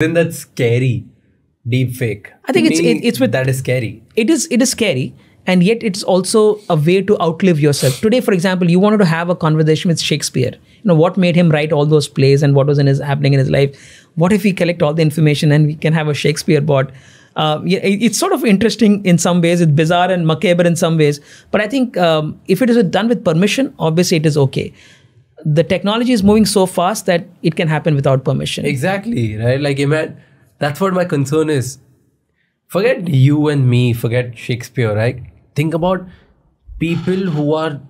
Isn't that scary? Deep fake. I think it's- it- it's with- that is scary. it is it is scary and yet it's also a way to outlive yourself. Today for example you wanted to have a conversation with shakespeare. You know what made him write all those plays and what was in his happening in his life? What if we collect all the information and we can have a shakespeare bot? Uh, it's sort of interesting in some ways. It's bizarre and macabre in some ways. But i think um, if it is done with permission obviously it is okay the technology is moving so fast that it can happen without permission Exactly, right? Like, imagine that's what my concern is. Forget you and me, forget Shakespeare, right? Think about people who are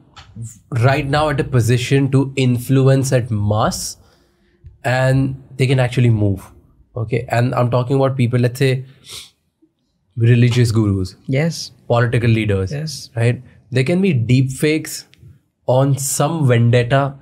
right now at a position to influence at mass and they can actually move. Okay. And I'm talking about people, let's say, religious gurus, yes political leaders, Yes. right? There can be deep fakes on some vendetta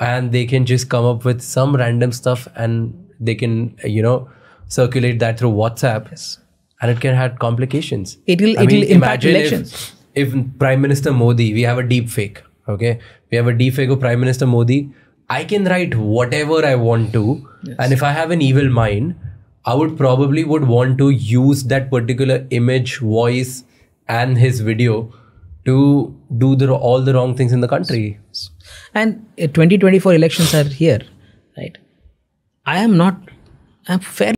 and they can just come up with some random stuff and they can, you know, circulate that through WhatsApp. Yes. And it can have complications. It'll- it'll impact elections. If, if Prime Minister Modi, we have a deep fake, okay? We have a deep fake of Prime Minister Modi. I can write whatever I want to. And if I have an evil mind, I would probably would want to use that particular image, voice, and his video to do the all the wrong things in the country. And uh, 2024 elections are here right? I am not i'm fairly